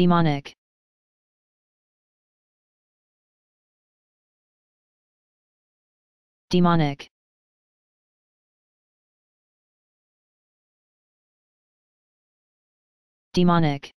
demonic. Demonic. Demonic.